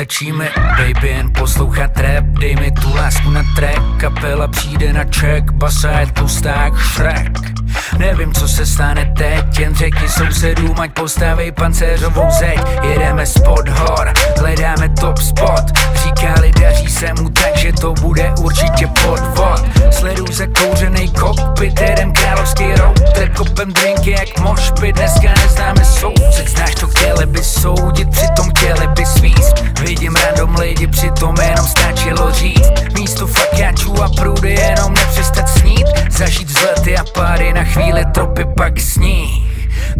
Stačí mi, baby, jen poslouchat rap. Dej mi tu lásku na track Kapela přijde na check Basa je tlusták Shrek Nevím, co se stane teď Jen řekni sousedům, ať postaví pancéřovou zeď. Jedeme spod hor, hledáme top spot. Říkali, daří se mu tak, že to bude určitě podvod. Sleduj za kouřenej kokpit Jedem královský road Kopem drinky jak mošpit Dneska páry, na chvíli tropy pak sní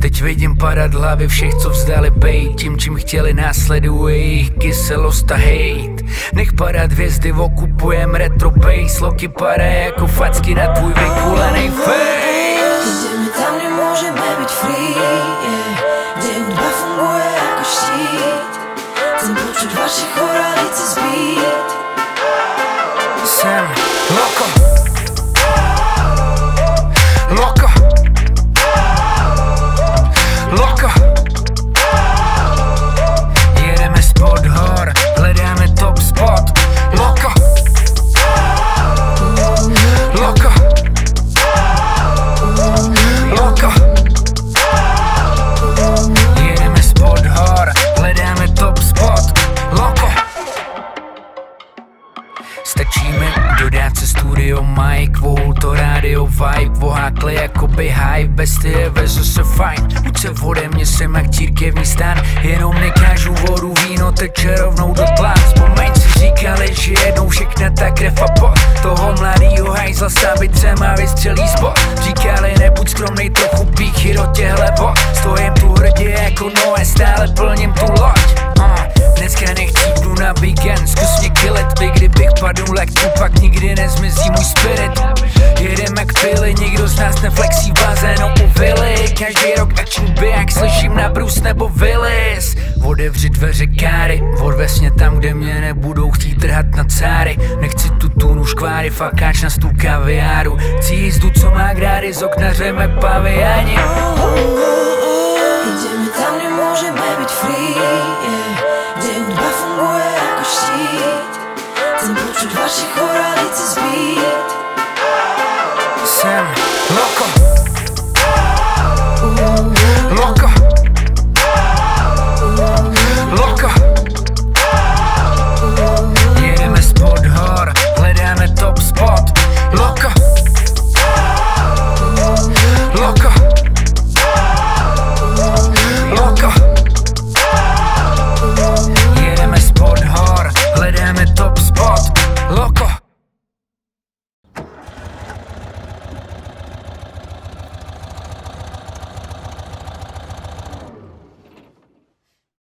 Teď vidím padat hlavy všech, co vzdali bejt Tím, čím chtěli následuje jejich kyselost a hejt. Nech padat hvězdy, okupujem retro bass Loki padá jako facky na tvůj vykulený face. Jdeme tam, kde můžeme být free, yeah. Kde hudba funguje jako štít. Chcem počuť vaše choralice mic Vohul to radio vibe Vohákle jakoby hype je vezu se fajn. Buď se ode mě jsem jak církevní stan. Jenom nekážu vodu, víno teče rovnou do tlán Vzpomeň si říkali, že jednou všechna ta krev a pot. Toho mladýho hajzla sabicem a vystřelí spot Říkali nebuď skromnej, trochu píchy do těhle vod Stojím tu hrdě jako Noé, stále plním tu loď. Uh. Dneska nechcípnu na weekend, zkus mě jak tu, pak nikdy nezmizí můj spirit. Jedem jak pily, nikdo z nás neflexí bazénu u vily. Každý rok akční jak slyším na Bruce nebo Willis Otevři dveře káry, odvesně tam, kde mě nebudou chtít trhat na cáry. Nechci tu tunu škváry, fakáč na stůl kaviáru. Chci jízdu, co má grády, z okna řeme paviáni. Jdeme tam, kde můžeme být free, Kde hudba